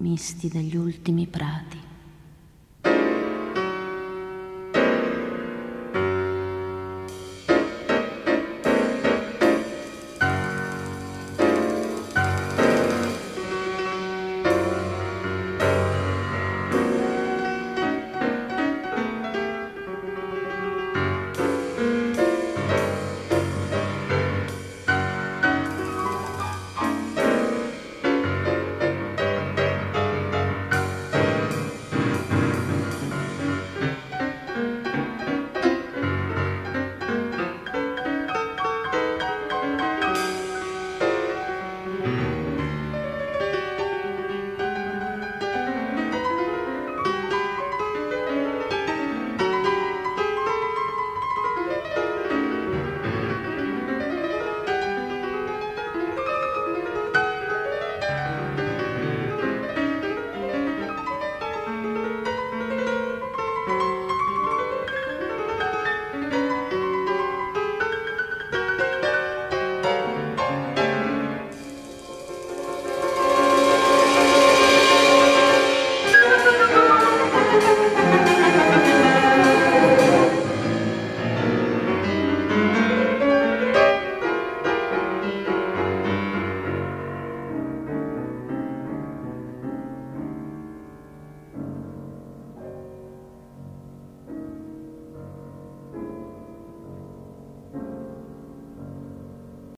misti degli ultimi prati.